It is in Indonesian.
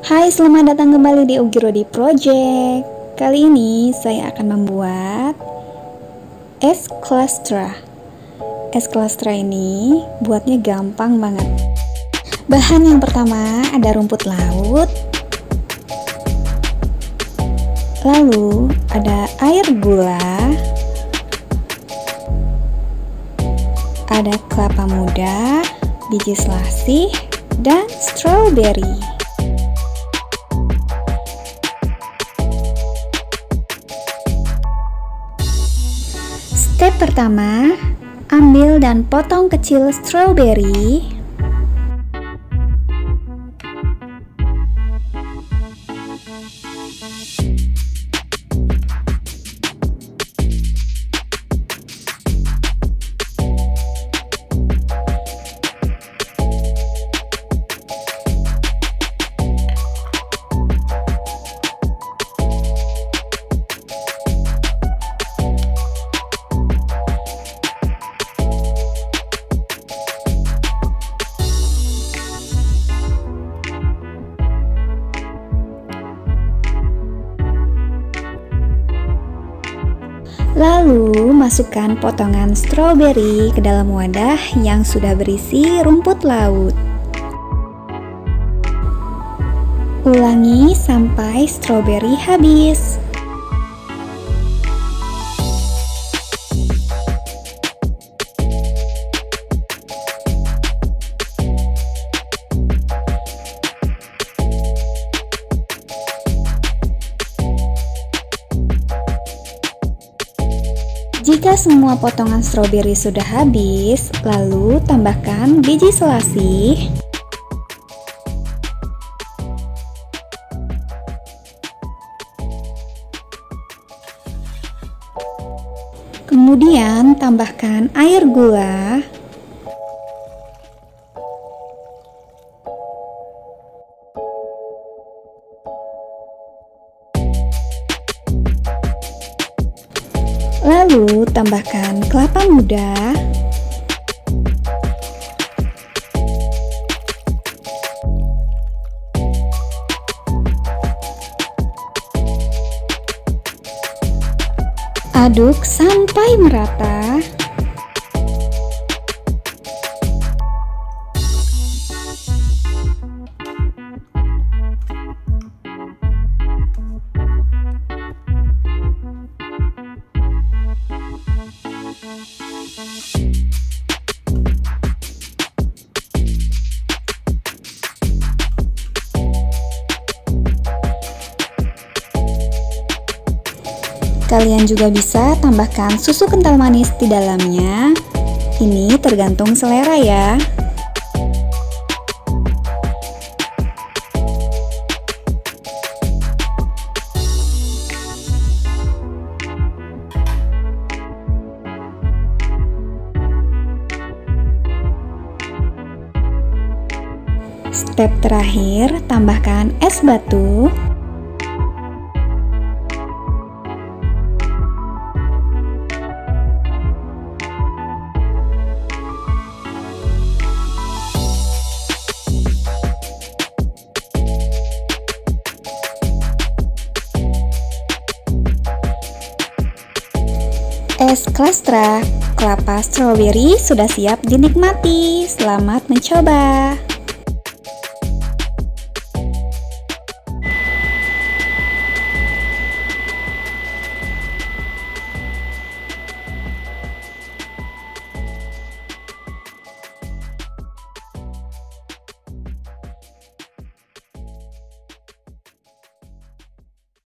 Hai, selamat datang kembali di Ugirodi Project. Kali ini saya akan membuat es klastra. Es klastra ini buatnya gampang banget. Bahan yang pertama ada rumput laut. Lalu ada air gula. Ada kelapa muda, biji selasih, dan strawberry. Pertama, ambil dan potong kecil strawberry. Lalu masukkan potongan stroberi ke dalam wadah yang sudah berisi rumput laut. Ulangi sampai stroberi habis. Semua potongan stroberi sudah habis, lalu tambahkan biji selasih, kemudian tambahkan air gula, tambahkan kelapa muda, aduk sampai merata. Kalian juga bisa tambahkan susu kental manis di dalamnya. Ini tergantung selera ya. Step terakhir, tambahkan es batu Es klastra kelapa strawberry sudah siap dinikmati. Selamat mencoba.